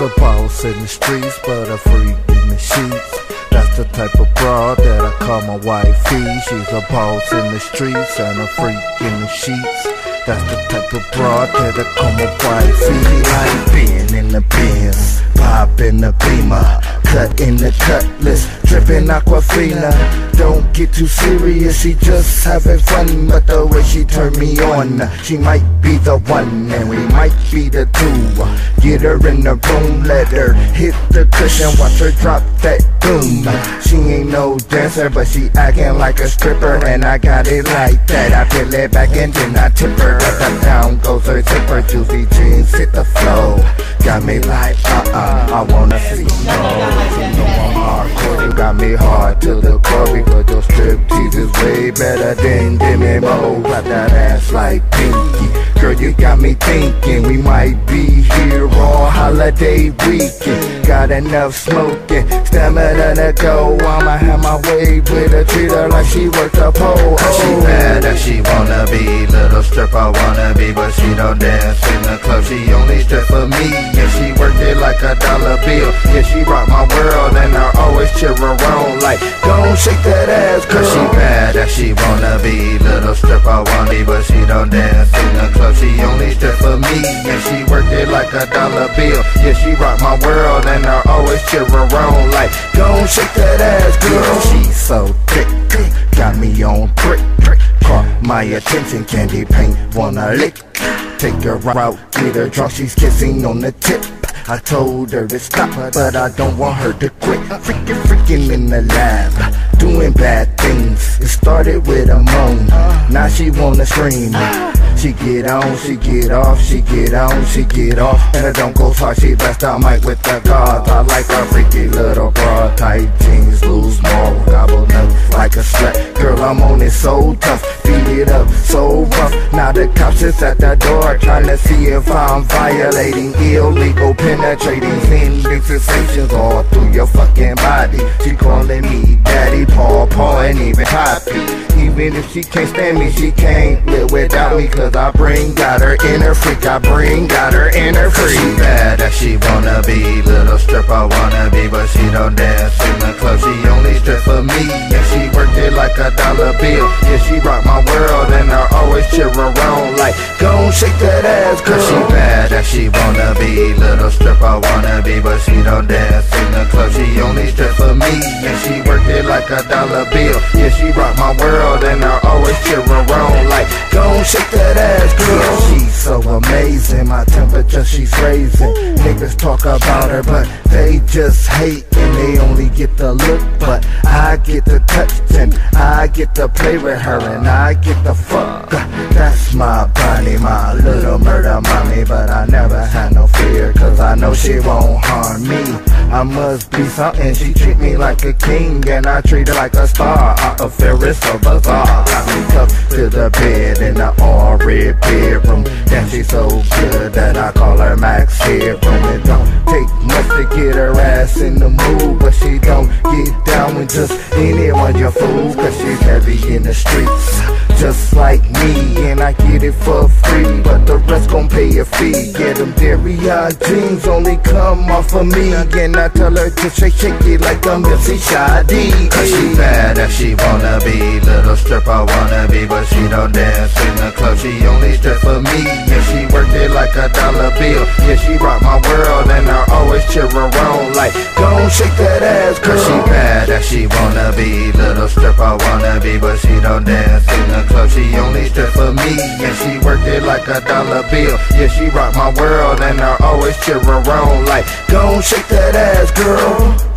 in the streets, but a freak in the sheets. That's the type of broad that I call my wifey. She's a boss in the streets and a freak in the sheets. That's the type of broad that I call my wifey. Like being in the Benz, pop the Beamer, cut in the cutlass, dripping Aquafina. Don't get too serious, she just having fun. But the way she turned me on, she might be the one, and we might be the two. Get her in the room, let her hit the cushion, watch her drop that boom. She ain't no dancer, but she acting like a stripper, and I got it like that. I peel it back and then I tip her. Up down goes her zipper, juicy jeans hit the flow. Got me like, uh uh, I wanna see more. You know I'm hardcore, got me hard to the core because your strip tease is way better than Demi Moore. Got that ass like Pinky. Girl, you got me thinking we might be here all holiday weekend. Got enough smoking, stamina to go. I'ma have my way with her, treat her like she worked a pole. She oh. bad as she wanna be, little stripper wanna be, but she don't dance in the club. She only strip for me, and she like a dollar bill. Yeah, she rock my world, and I always cheer her on like, don't shake that ass, girl. Cause she bad as she wanna be, little stripper wanna be, but she don't dance in the club. She only strip for me, and she worked it like a dollar bill. Yeah, she rock my world, and I always cheer her on like, don't shake that ass, girl. She so thick, got me on prick. Caught my attention, candy paint, wanna lick. Take her out, get her drunk, she's kissing on the tip. I told her to stop, but I don't want her to quit. Freaking, freaking in the lab, doing bad things. It started with a moan, now she wanna scream. She get on, she get off, she get on, she get off. And I don't go far, she best out mic with the guards. I like a freaky little broad, tight jeans, loose more, gobble like a slut. Girl, I'm on it so tough, beat it up so rough. Now the cops is at the door, trying to see if I'm violating illegal penetrating, sending sensations all through your fucking body. She calling me daddy, paw, paw, and even poppy. Even if she can't stand me, she can't live without me. Cause I bring out her inner freak, I bring out her inner She freak. bad as she wanna be, little stripper wanna be, but she don't dance in the club. She only strip for me, and she worked it like a dollar bill. Yeah, she rock my world, and I always cheer her on like, Gon' shake that ass, Cause she bad as she wanna be, little stripper wanna be, but she don't dance in the club. She only strip for me, and she worked it like a dollar bill. Yeah, she Niggas talk about her, but they just hate and they only get the look. But I get the touch and I get to play with her and I get the fuck. That's my bunny, my little murder mommy. But I never had no cause I know she won't harm me. I must be something, she treat me like a king and I treat her like a star. I'm a Ferris or Bazaar. Got me cuffed to the bed in the all red bedroom. Damn, she's so good that I call her Max Headroom. It don't take much to get her ass in the mood, but she don't get down with just anyone you fool. Cause she's heavy in the streets, just like me, and I get it for free. But the rest gon' pay a fee. Get them Dereon jeans only come off of me, and I tell her to shake, shake it like a Missy Shadi. Cause she bad as she wanna be, little stripper wanna be, but she don't dance in the club. She only strip for me, and she worked it like a dollar bill. Yeah, she rock my world, and I always cheer on like, Don't shake that ass, girl. Cause she bad as she wanna be, little stripper but she don't dance in the club. She only strip for me, and she worked it like a dollar bill. Yeah, she rock my world, and I always cheer on like, Don't shake that ass, girl.